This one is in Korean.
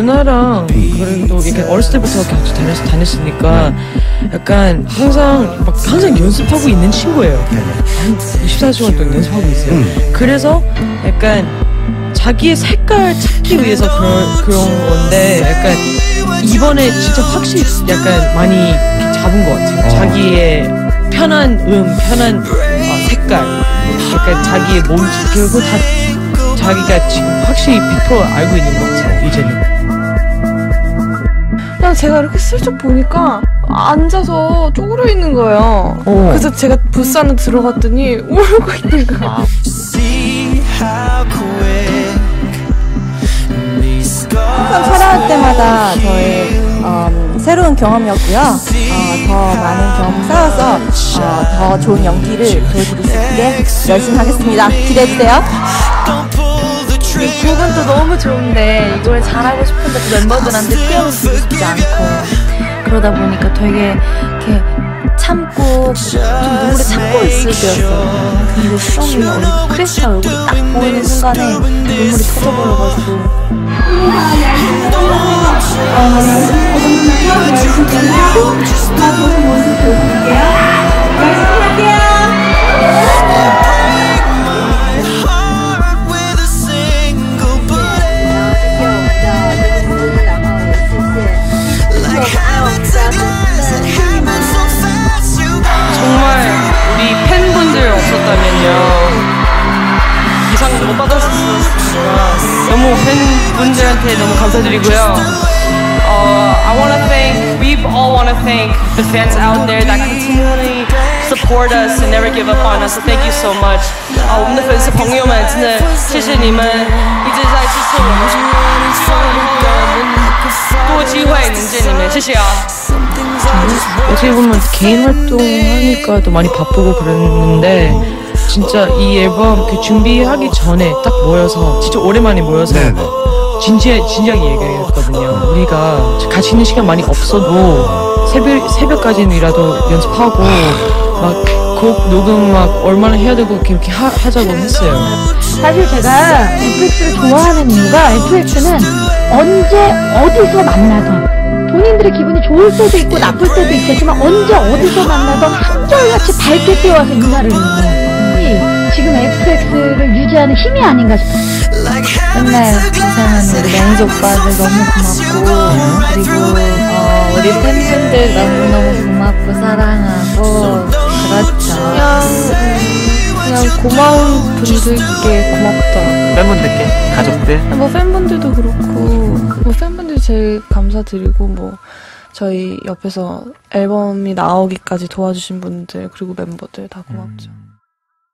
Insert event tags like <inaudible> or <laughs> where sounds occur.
누나랑 그래도 이렇게 어렸을 때부터 같이 다녔, 다녔으니까 약간 항상 막 항상 연습하고 있는 친구예요. 한 24시간 동안 연습하고 있어요. 음. 그래서 약간 자기의 색깔 찾기 위해서 그런 그런 건데 약간 이번에 진짜 확실히 약간 많이 잡은 것 같아요. 어. 자기의 편한 음, 편한 어, 색깔, 약간 자기의 몸 그리고 다 자기가 지금 확실히 100% 알고 있는 것 같아요. 이제는. 그냥 제가 이렇게 슬쩍 보니까 앉아서 쪼그려 있는 거예요. 어. 그래서 제가 부스 안에 들어갔더니 <laughs> 울고 있는 these 항상 촬영할 때마다 저의 음, 새로운 경험이었고요. 어, 더 많은 경험 쌓아서 어, 더 좋은 연기를 보여드릴 수 있게 열심히 하겠습니다. 기대해주세요. Trigger. 곡은 또 너무 좋은데 이걸 잘하고 싶은데 또 멤버들한테 피해를 주고 싶지 않고 그러다 보니까 되게 이렇게 참고 좀 눈물을 참고 있을 때였어요. 근데 수정이 얼굴 크리스탈 얼굴이 딱 보이는 순간에 눈물이 터져버려가지고 Heart 없었다면요 이상 못 받았었으니까 너무 팬분들한테 너무 감사드리고요. Uh, I want to thank, we all want to thank the fans out there that continually support us and never give up on us. So thank you so much. 啊，我们的粉丝朋友们，真的谢谢你们一直在支持我们，希望以后能多机会能见你们，谢谢啊。 어떻게 보면 개인 활동하니까 또 많이 바쁘고 그랬는데 진짜 이 앨범 그 준비하기 전에 딱 모여서 진짜 오랜만에 모여서 네네. 진지하, 진지하게 얘기했거든요. 우리가 같이 있는 시간 많이 없어도 새벽, 새벽까지는이라도 연습하고 막 곡 녹음 막 얼마나 해야 되고 그렇게 하, 하자고 했어요. 사실 제가 FX를 좋아하는 이유가 FX는 언제 어디서 만나던 본인들의 기분이 좋을 때도 있고 나쁠 때도 있겠지만 언제 어디서 만나던 한결같이 밝게 뛰어와서 인사를 해요. 이 지금 FX를 유지하는 힘이 아닌가 싶어요. 맨날 고생하는 매니저 오빠들 너무 고맙고 그리고 어, 우리 팬분들 너무너무 고맙고 사랑하고 그렇죠 그냥, 고마운 분들께 고맙더라고요. 팬분들께 가족들 뭐 팬분들도 그렇고 뭐 팬분들 제일 감사드리고 뭐 저희 옆에서 앨범이 나오기까지 도와주신 분들 그리고 멤버들 다 고맙죠.